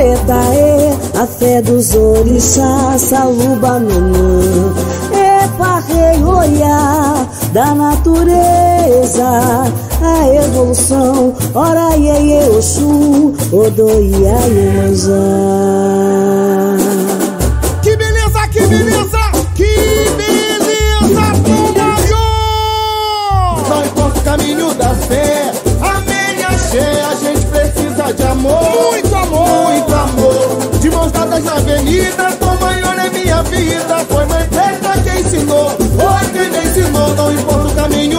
Petaê, a fé dos orixás, saluba menino, é parrei olhar da natureza, a evolução, ora iê, iê, oxu, odoiá e manjar.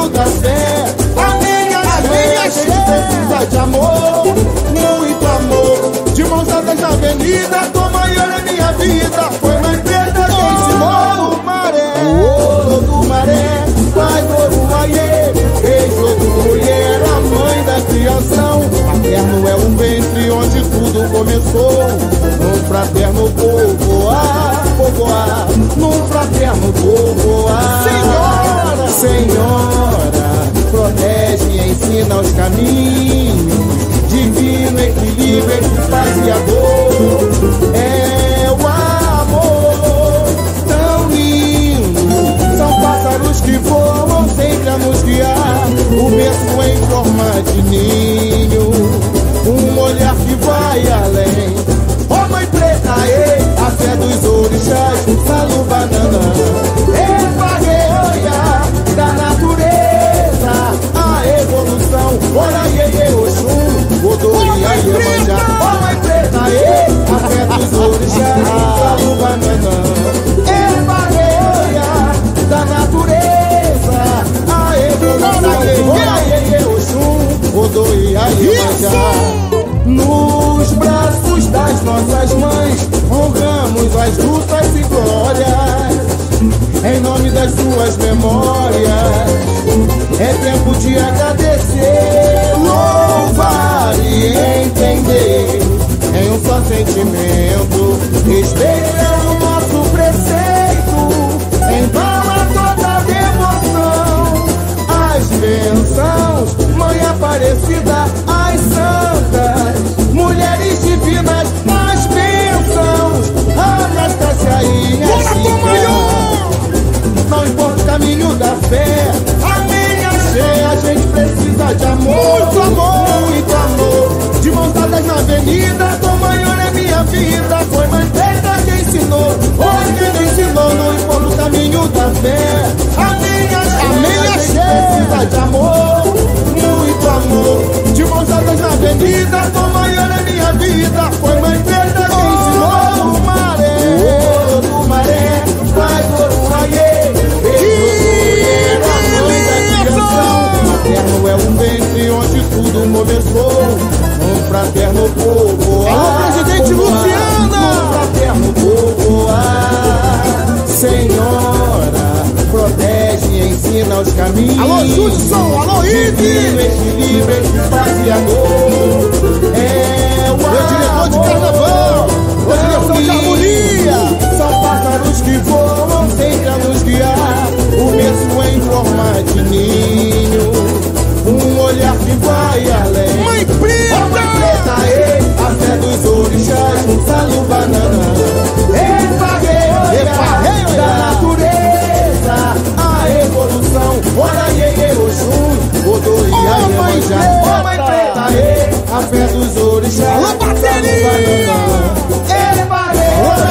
caminho da fé. A amém, a gente precisa de amor, muito amor. De mãos dadas na avenida, tua maior é minha vida. Foi mais preta que ensinou o maré, ouro do maré, pai do Uruguaiê. Beijo do mulher, a mãe da criação. Materno é o ventre onde tudo começou. No fraterno povoar, povoar, no fraterno povoar. Senhor! Senhor los caminos. nossas mães, honramos as lutas e glórias, em nome das suas memórias. É tempo de agradecer. Oh! vida foi feita que ensinou. Foi quem ensinou no encontro caminho da fé. A minha, a minha sede de amor, muito amor. De mãos dadas na avenida, toma Baby, baby. Ele maneja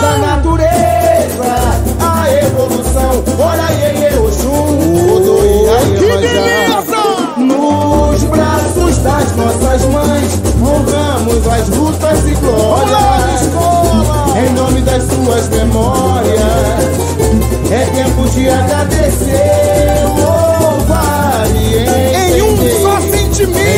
da natureza a evolução. Olha aí, eu aí Odo e Nos braços das nossas mães, rogamos as lutas e glórias. Em nome das suas memórias, é tempo de agradecer. Oh, Louvar e Em um só sentimento.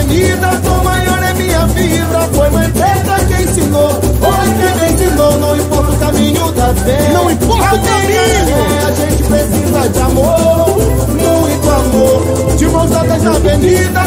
avenida, sou maior é minha vida. Foi mãe preta quem ensinou, foi quem me ensinou. Não importa o caminho da fé, não importa o caminho. É, a gente precisa de amor, muito amor. De mãos dadas na avenida,